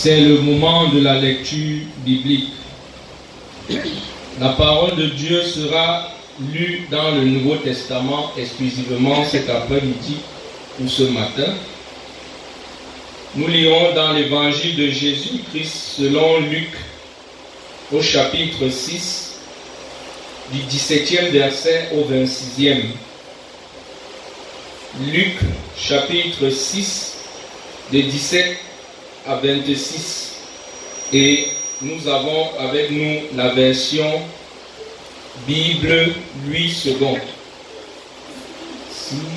C'est le moment de la lecture biblique. La parole de Dieu sera lue dans le Nouveau Testament exclusivement cet après-midi ou ce matin. Nous lirons dans l'évangile de Jésus-Christ selon Luc au chapitre 6 du 17e verset au 26e. Luc chapitre 6 de 17 à 26. Et nous avons avec nous la version Bible 8 secondes. Silence.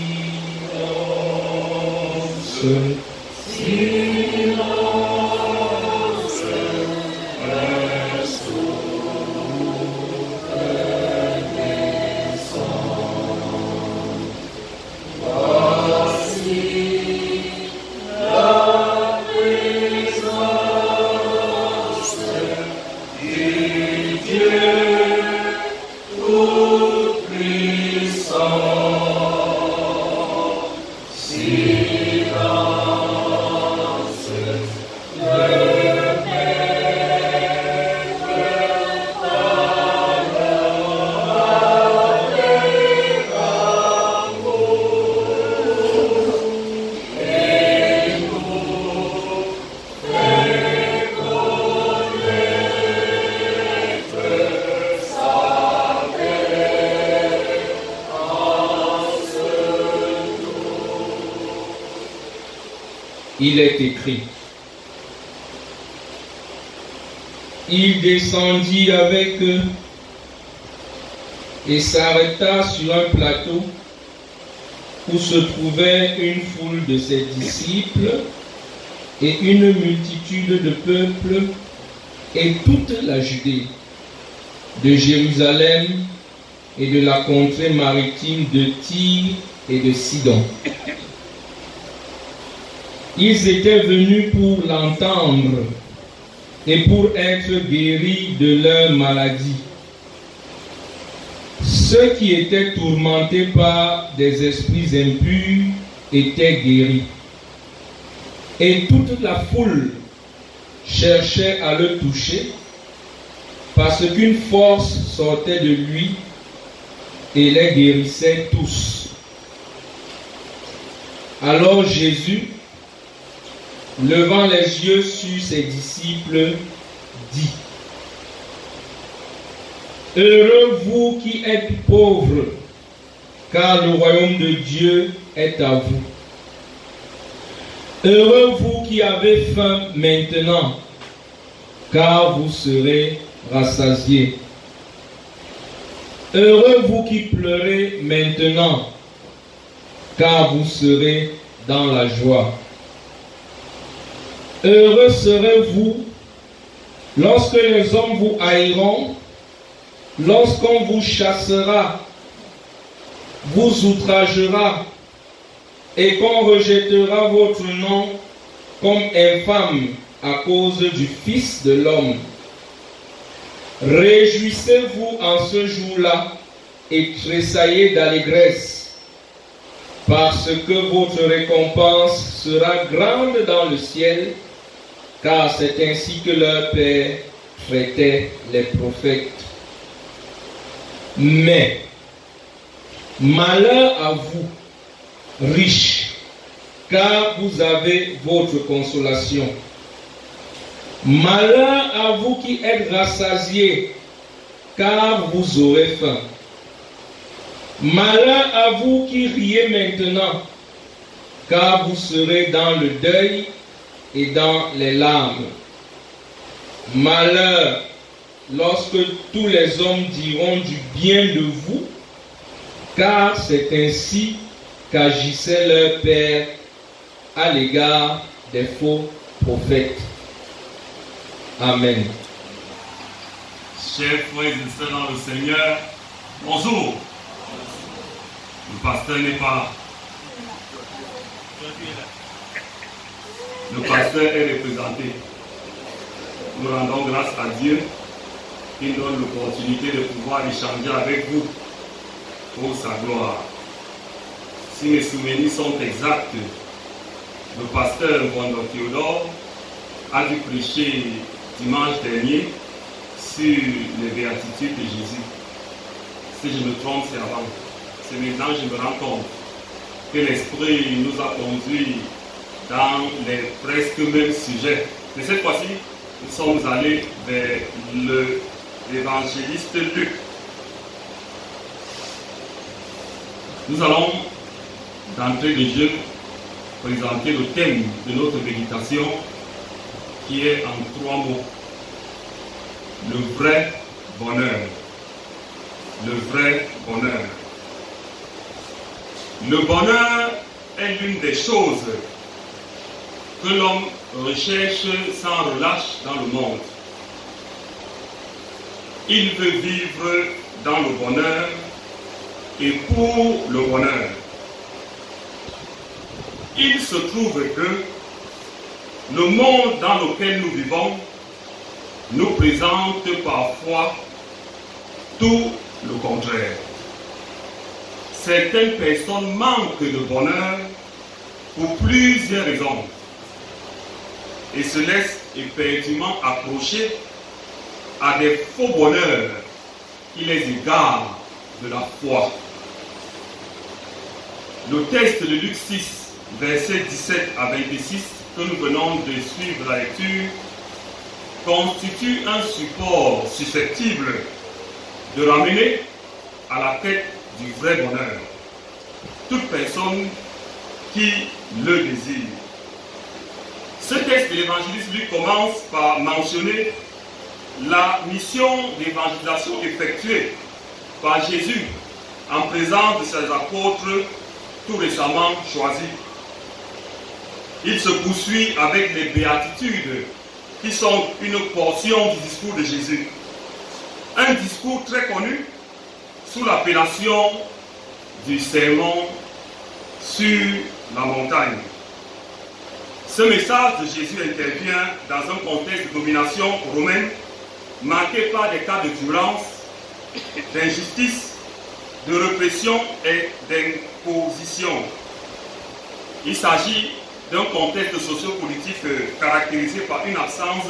Il est écrit. Il descendit avec eux et s'arrêta sur un plateau où se trouvait une foule de ses disciples et une multitude de peuples et toute la Judée, de Jérusalem et de la contrée maritime de Tyr et de Sidon. Ils étaient venus pour l'entendre et pour être guéris de leur maladie. Ceux qui étaient tourmentés par des esprits impurs étaient guéris. Et toute la foule cherchait à le toucher parce qu'une force sortait de lui et les guérissait tous. Alors Jésus, levant les yeux sur ses disciples, dit, Heureux vous qui êtes pauvres, car le royaume de Dieu est à vous. Heureux vous qui avez faim maintenant, car vous serez rassasiés. Heureux vous qui pleurez maintenant, car vous serez dans la joie. Heureux serez-vous lorsque les hommes vous haïront, lorsqu'on vous chassera, vous outragera et qu'on rejettera votre nom comme infâme à cause du Fils de l'homme. Réjouissez-vous en ce jour-là et tressaillez d'allégresse, parce que votre récompense sera grande dans le ciel, car c'est ainsi que leur Père traitait les prophètes. Mais, malheur à vous, riches, car vous avez votre consolation. Malheur à vous qui êtes rassasiés, car vous aurez faim. Malheur à vous qui riez maintenant, car vous serez dans le deuil et dans les larmes. Malheur lorsque tous les hommes diront du bien de vous, car c'est ainsi qu'agissait leur Père à l'égard des faux prophètes. Amen. Chers frères et sœurs dans le Seigneur, bonjour. Le pasteur n'est pas là. Le pasteur est représenté. Nous rendons grâce à Dieu qui donne l'opportunité de pouvoir échanger avec vous pour sa gloire. Si mes souvenirs sont exacts, le pasteur Wando Théodore a dû prêcher dimanche dernier sur les béatitudes de Jésus. Si je me trompe, c'est avant. C'est maintenant que je me rends compte que l'Esprit nous a conduits dans les presque mêmes sujets. Mais cette fois-ci, nous sommes allés vers l'évangéliste Luc. Nous allons, d'entrée de jeu, présenter le thème de notre méditation qui est en trois mots. Le vrai bonheur. Le vrai bonheur. Le bonheur est l'une des choses que l'homme recherche sans relâche dans le monde. Il veut vivre dans le bonheur et pour le bonheur. Il se trouve que le monde dans lequel nous vivons nous présente parfois tout le contraire. Certaines personnes manquent de bonheur pour plusieurs raisons et se laissent effectivement accrocher à des faux bonheurs qui les égarent de la foi. Le texte de Luc 6, versets 17 à 26, que nous venons de suivre la lecture, constitue un support susceptible de ramener à la tête du vrai bonheur toute personne qui le désire. Ce texte de l'évangéliste lui commence par mentionner la mission d'évangélisation effectuée par Jésus en présence de ses apôtres tout récemment choisis. Il se poursuit avec les béatitudes qui sont une portion du discours de Jésus. Un discours très connu sous l'appellation du sermon sur la montagne. Ce message de Jésus intervient dans un contexte de domination romaine marqué par des cas de violence, d'injustice, de répression et d'imposition. Il s'agit d'un contexte sociopolitique caractérisé par une absence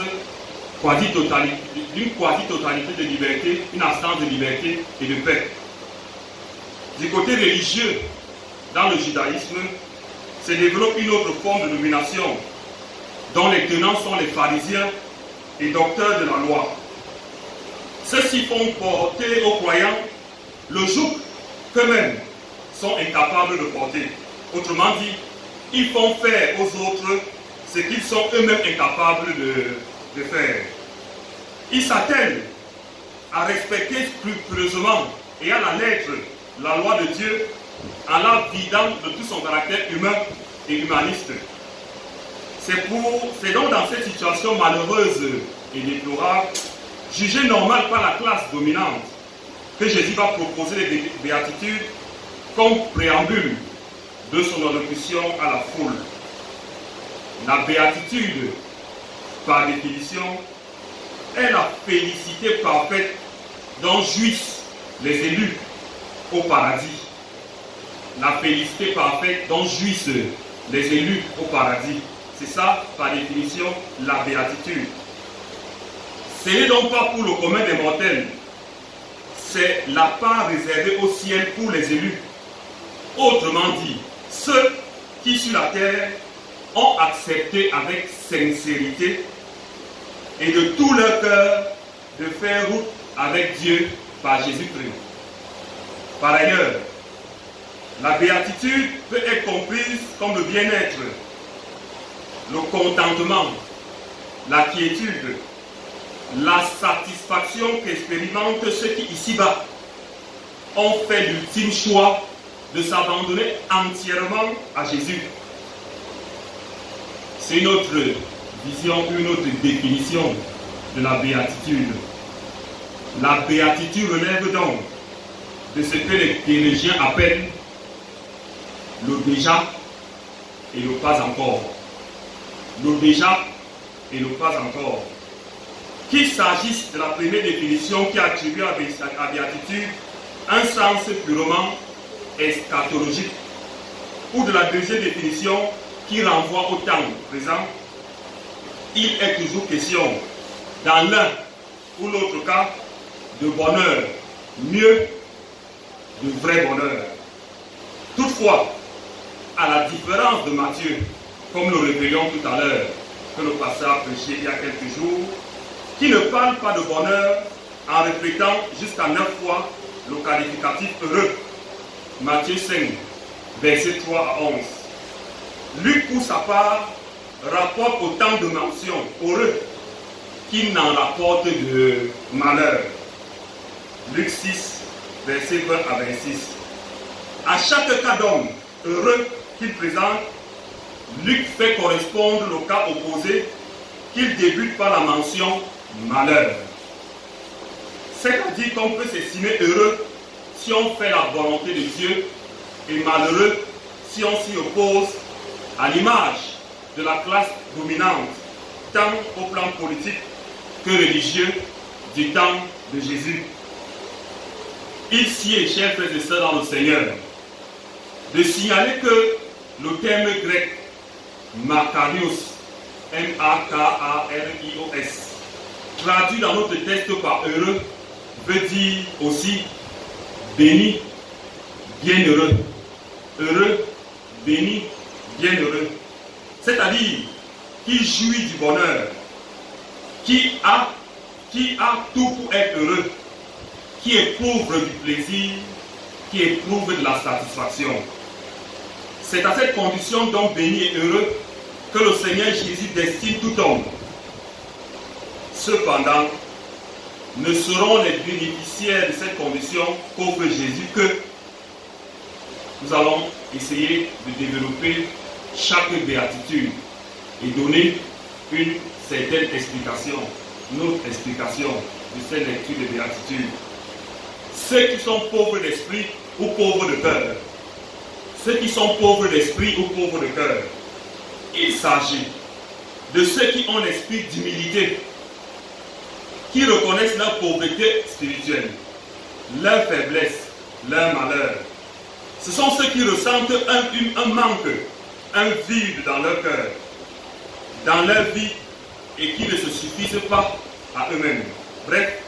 d'une quasi-totalité de liberté, une absence de liberté et de paix. Du côté religieux, dans le judaïsme, se développe une autre forme de domination, dont les tenants sont les pharisiens et docteurs de la loi. Ceux-ci font porter aux croyants le joug qu'eux-mêmes sont incapables de porter. Autrement dit, ils font faire aux autres ce qu'ils sont eux-mêmes incapables de, faire. Ils s'attellent à respecter scrupuleusement et à la lettre la loi de Dieu en la vidant de tout son caractère humain et humaniste. C'est donc dans cette situation malheureuse et déplorable, jugée normale par la classe dominante, que Jésus va proposer les béatitudes comme préambule de son allocution à la foule. La béatitude, par définition, est la félicité parfaite dont jouissent les élus au paradis la félicité parfaite dont jouissent les élus au paradis. C'est ça, par définition, la béatitude. Ce n'est donc pas pour le commun des mortels, c'est la part réservée au ciel pour les élus. Autrement dit, ceux qui sur la terre ont accepté avec sincérité et de tout leur cœur de faire route avec Dieu par Jésus-Christ. Par ailleurs, la béatitude peut être comprise comme le bien-être, le contentement, la quiétude, la satisfaction qu'expérimentent ceux qui ici-bas ont fait l'ultime choix de s'abandonner entièrement à Jésus. C'est une autre vision, une autre définition de la béatitude. La béatitude relève donc de ce que les théologiens appellent le déjà et le pas encore. Le déjà et le pas encore. Qu'il s'agisse de la première définition qui attribue à béatitude un sens purement eschatologique, ou de la deuxième définition qui renvoie au temps présent, il est toujours question, dans l'un ou l'autre cas, de bonheur, mieux de vrai bonheur. Toutefois, à la différence de Matthieu, comme nous le révélons tout à l'heure, que le pasteur a prêché il y a quelques jours, qui ne parle pas de bonheur en répétant jusqu'à neuf fois le qualificatif heureux. Matthieu 5, versets 3 à 11. Luc, pour sa part, rapporte autant de mentions heureux qu'il n'en rapporte de malheur. Luc 6, versets 20 à 26. À chaque cas d'homme heureux qu'il présente, Luc fait correspondre le cas opposé qu'il débute par la mention malheur. C'est-à-dire qu'on peut s'estimer heureux si on fait la volonté de Dieu et malheureux si on s'y oppose à l'image de la classe dominante, tant au plan politique que religieux du temps de Jésus. Il chers frères et sœurs dans le Seigneur, de signaler que le terme grec Makarios, M-A-K-A-R-I-O-S, traduit dans notre texte par heureux, veut dire aussi béni, bienheureux. Heureux, béni, bienheureux. C'est-à-dire qui jouit du bonheur, qui a, qui a tout pour être heureux, qui éprouve du plaisir, qui éprouve de la satisfaction. C'est à cette condition donc béni et heureux que le Seigneur Jésus destine tout homme. Cependant, ne seront les bénéficiaires de cette condition qu'offre Jésus que nous allons essayer de développer chaque béatitude et donner une certaine explication, notre explication de cette lecture de béatitude. Ceux qui sont pauvres d'esprit ou pauvres de cœur, ceux qui sont pauvres d'esprit ou pauvres de cœur, il s'agit de ceux qui ont l'esprit d'humilité, qui reconnaissent leur pauvreté spirituelle, leur faiblesse, leur malheur. Ce sont ceux qui ressentent un, un manque, un vide dans leur cœur, dans leur vie, et qui ne se suffisent pas à eux-mêmes. Bref,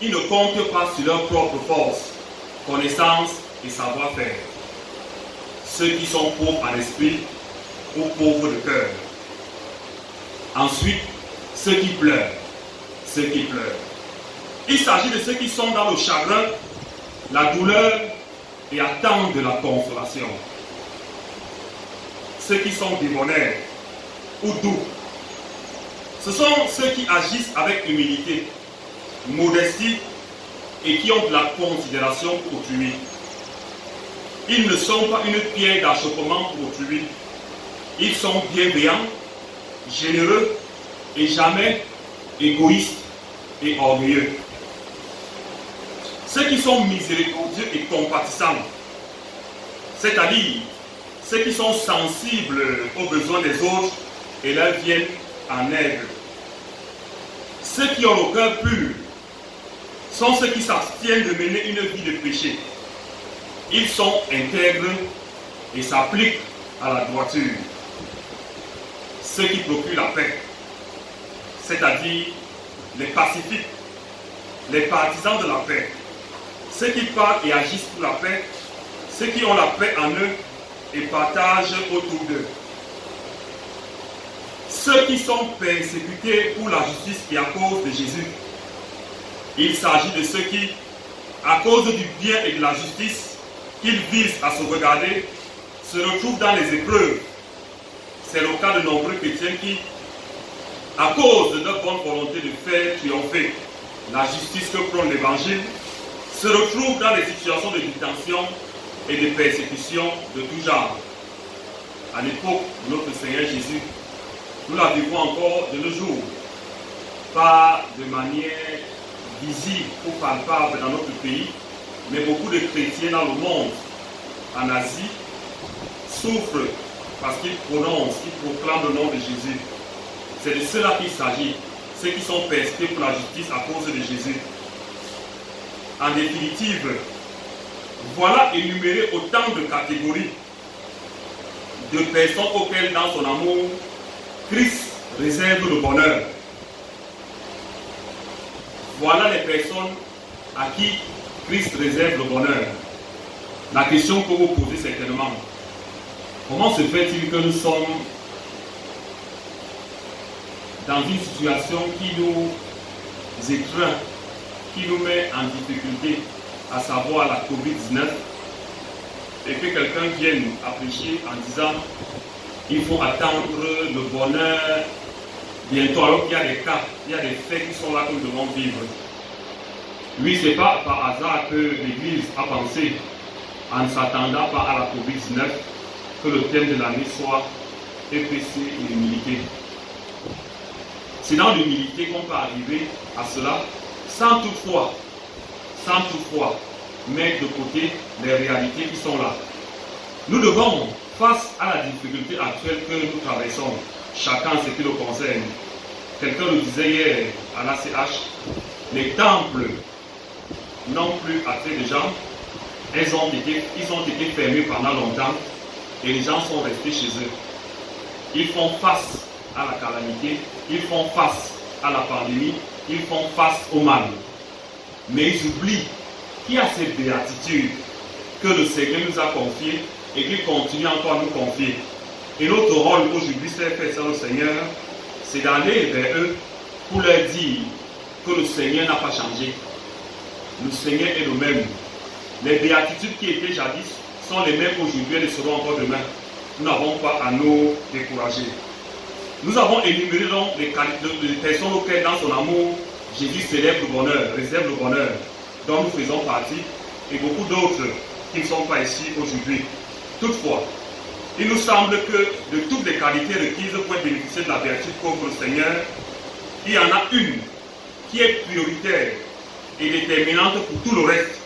ils ne comptent pas sur leur propre force, connaissance et savoir-faire. Ceux qui sont pauvres à l'esprit ou pauvres de cœur. Ensuite, ceux qui pleurent. Ceux qui pleurent. Il s'agit de ceux qui sont dans le chagrin, la douleur et attendent de la consolation. Ceux qui sont démoniaques ou doux. Ce sont ceux qui agissent avec humilité, modestie et qui ont de la considération pour autrui. Ils ne sont pas une pierre d'achoppement pour autrui. Ils sont bienveillants, généreux et jamais égoïstes et orgueilleux. Ceux qui sont miséricordieux et compatissants, c'est-à-dire ceux qui sont sensibles aux besoins des autres et leur viennent en aide. Ceux qui ont le cœur pur sont ceux qui s'abstiennent de mener une vie de péché. Ils sont intègres et s'appliquent à la droiture. Ceux qui procurent la paix, c'est-à-dire les pacifiques, les partisans de la paix, ceux qui parlent et agissent pour la paix, ceux qui ont la paix en eux et partagent autour d'eux. Ceux qui sont persécutés pour la justice et à cause de Jésus. Il s'agit de ceux qui, à cause du bien et de la justice qu'ils visent à sauvegarder, se retrouvent dans les épreuves. C'est le cas de nombreux chrétiens qui, à cause de leur bonne volonté de faire triompher la justice que prône l'Évangile, se retrouvent dans des situations de détention et de persécution de tout genre. À l'époque de notre Seigneur Jésus, nous la vivons encore de nos jours, pas de manière visible ou palpable dans notre pays, mais beaucoup de chrétiens dans le monde, en Asie, souffrent parce qu'ils prononcent, ils proclament le nom de Jésus. C'est de cela qu'il s'agit, ceux qui sont persécutés pour la justice à cause de Jésus. En définitive, voilà énuméré autant de catégories de personnes auxquelles, dans son amour, Christ réserve le bonheur. Voilà les personnes à qui Christ réserve le bonheur. La question que vous posez certainement, comment se fait-il que nous sommes dans une situation qui nous étreint, qui nous met en difficulté, à savoir la COVID-19, et que quelqu'un vienne prêcher en disant il faut attendre le bonheur bientôt, alors qu'il y a des cas, il y a des faits qui sont là que nous devons vivre. Oui, ce n'est pas par hasard que l'Église a pensé, en ne s'attendant pas à la COVID-19, que le thème de l'année soit EPC et l'humilité. C'est dans l'humilité qu'on peut arriver à cela, sans toutefois, sans toutefois mettre de côté les réalités qui sont là. Nous devons, face à la difficulté actuelle que nous traversons, chacun ce qui le concerne, quelqu'un le disait hier à l'ACH, les temples n'ont plus attiré de gens, ils ont, été, ils ont été fermés pendant longtemps et les gens sont restés chez eux. Ils font face à la calamité, ils font face à la pandémie, ils font face au mal. Mais ils oublient qu'il y a cette béatitude que le Seigneur nous a confiée et qu'il continue encore à nous confier. Et notre rôle aujourd'hui, c'est faire ça au Seigneur, c'est d'aller vers eux pour leur dire que le Seigneur n'a pas changé. Le Seigneur est le même. Les béatitudes qui étaient jadis sont les mêmes aujourd'hui et le seront encore demain. Nous n'avons pas à nous décourager. Nous avons énuméré donc les, personnes auxquelles, dans son amour, Jésus célèbre le bonheur, réserve le bonheur, dont nous faisons partie, et beaucoup d'autres qui ne sont pas ici aujourd'hui. Toutefois, il nous semble que de toutes les qualités requises pour bénéficier de la béatitude comme le Seigneur, il y en a une qui est prioritaire et déterminante pour tout le reste.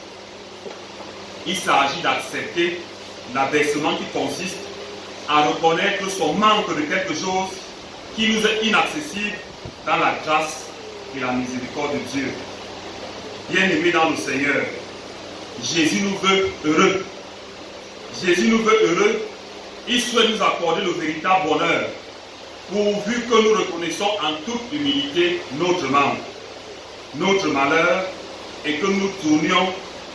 Il s'agit d'accepter l'abaissement qui consiste à reconnaître son manque de quelque chose qui nous est inaccessible dans la grâce et la miséricorde de Dieu. Bien-aimé dans le Seigneur, Jésus nous veut heureux. Jésus nous veut heureux. Il souhaite nous accorder le véritable bonheur, pourvu que nous reconnaissons en toute humilité notre manque, notre malheur, et que nous tournions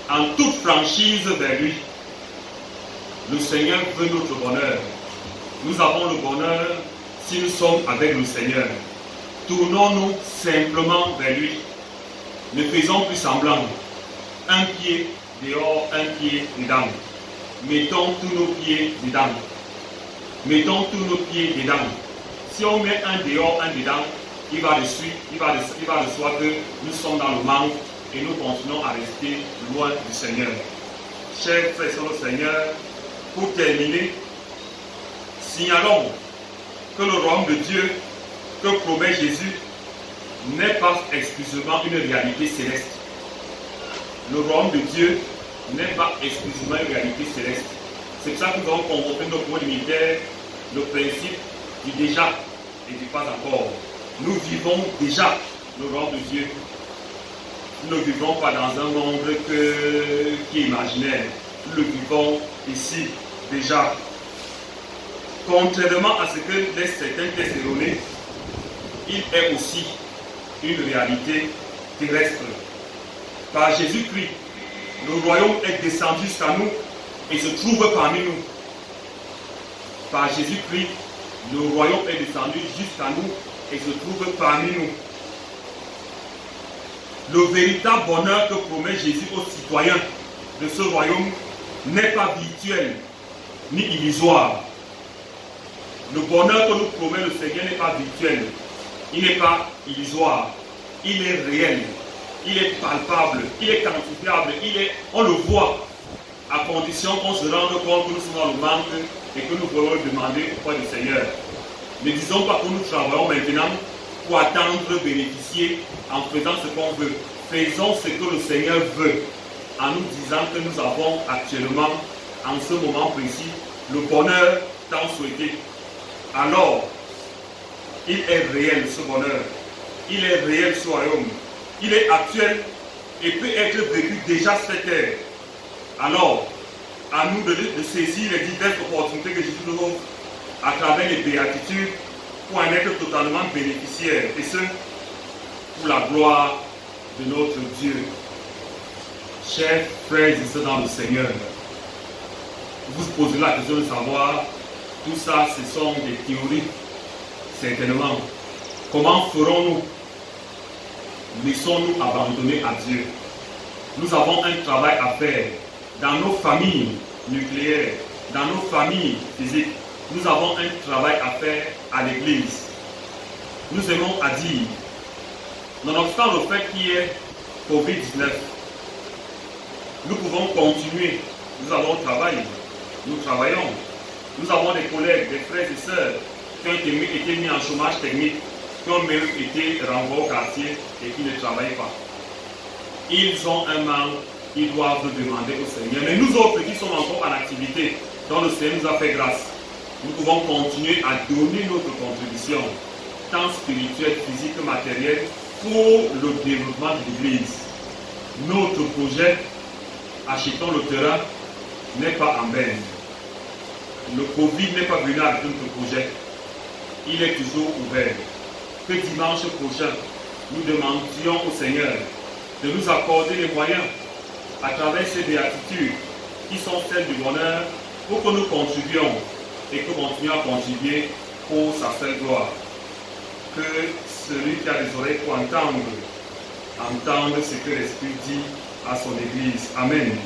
en toute franchise vers lui. Le Seigneur veut notre bonheur. Nous avons le bonheur si nous sommes avec le Seigneur. Tournons-nous simplement vers lui. Ne faisons plus semblant. Un pied dehors, un pied dedans. Mettons tous nos pieds dedans. Mettons tous nos pieds dedans. Si on met un dehors, un dedans, il va de suite, que nous sommes dans le manque et nous continuons à rester loin du Seigneur. Chers frères et le Seigneur, pour terminer, signalons que le royaume de Dieu que promet Jésus n'est pas exclusivement une réalité céleste. Le royaume de Dieu n'est pas exclusivement une réalité céleste. C'est pour ça que nous avons convoqué nos points militaires le principe du déjà et du pas encore. Nous vivons déjà le royaume de Dieu. Nous ne vivons pas dans un monde qui est imaginaire. Nous vivons ici déjà. Contrairement à ce que certains tests erronés, il est aussi une réalité terrestre. Par Jésus-Christ, le royaume est descendu jusqu'à nous et se trouve parmi nous. Par Jésus-Christ, le royaume est descendu jusqu'à nous et se trouve parmi nous. Le véritable bonheur que promet Jésus aux citoyens de ce royaume n'est pas virtuel ni illusoire. Le bonheur que nous promet le Seigneur n'est pas virtuel, il n'est pas illusoire, il est réel, il est palpable, il est quantifiable, il est, on le voit, à condition qu'on se rende compte que nous sommes dans le manque et que nous voulons demander auprès du Seigneur. Ne disons pas que nous travaillons maintenant pour attendre bénéficier en faisant ce qu'on veut. Faisons ce que le Seigneur veut en nous disant que nous avons actuellement, en ce moment précis, le bonheur tant souhaité. Alors, il est réel ce bonheur. Il est réel ce royaume. Il est actuel et peut être vécu déjà cette terre. Alors, à nous de, saisir les diverses opportunités que Jésus nous offre à travers les béatitudes pour en être totalement bénéficiaire, et ce, pour la gloire de notre Dieu. Chers frères et sœurs dans le Seigneur, vous posez la question de savoir, tout ça, ce sont des théories, certainement. Comment ferons-nous? Laissons-nous abandonner à Dieu. Nous avons un travail à faire dans nos familles nucléaires, dans nos familles physiques. Nous avons un travail à faire à l'église. Nous aimons à dire, nonobstant le fait qu'il y ait Covid-19, nous pouvons continuer. Nous avons travail, nous travaillons. Nous avons des collègues, des frères et sœurs qui ont été mis, été mis en chômage technique, qui ont même été renvoyés au quartier et qui ne travaillent pas. Ils ont un manque, ils doivent demander au Seigneur. Mais nous autres qui sommes encore en activité, dont le Seigneur nous a fait grâce, nous pouvons continuer à donner notre contribution, tant spirituelle, physique que matérielle, pour le développement de l'Église. Notre projet, achetons le terrain, n'est pas en vain. Le Covid n'est pas venu avec notre projet. Il est toujours ouvert. Que dimanche prochain, nous demandions au Seigneur de nous accorder les moyens à travers ces béatitudes qui sont celles du bonheur pour que nous contribuions et que nous continuions à contribuer pour sa seule gloire. Que celui qui a des oreilles pour entendre, entende ce que l'Esprit dit à son Église. Amen.